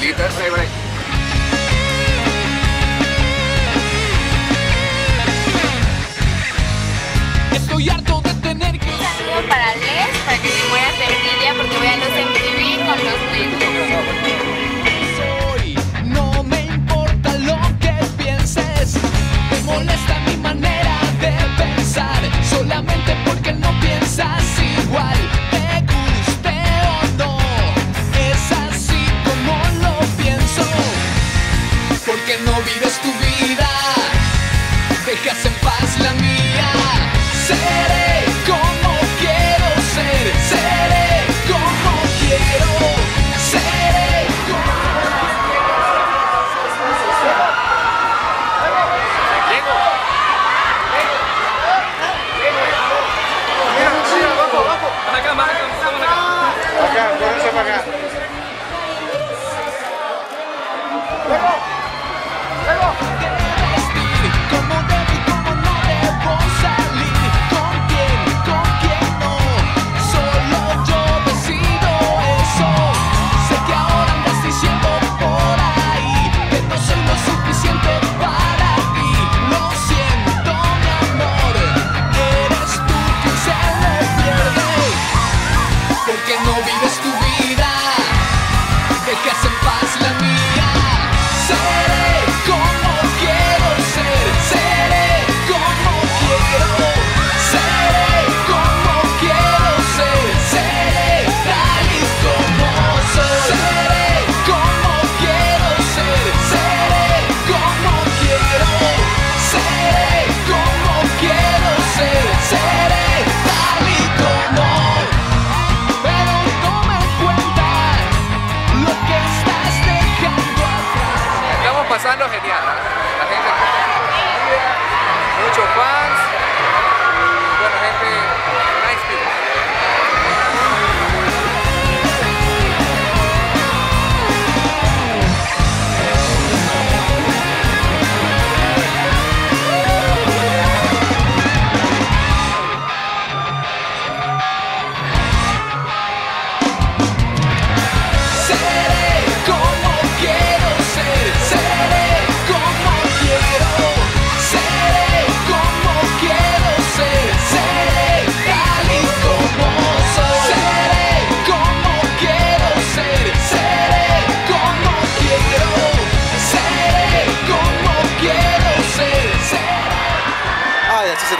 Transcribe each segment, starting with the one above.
alitas, right? que no vives tu vida, dejas en paz la mía. Seré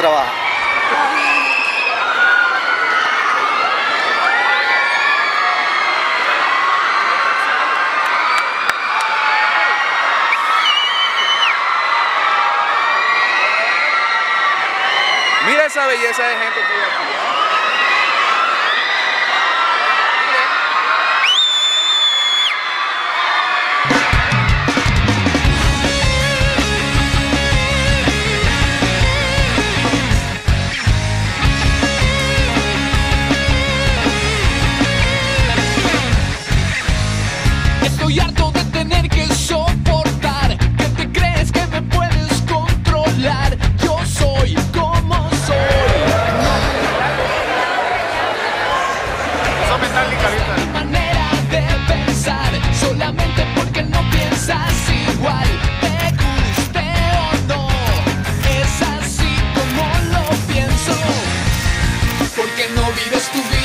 trabaja. Mira esa belleza de gente que hay aquí. ¿eh? no olvides tu vida.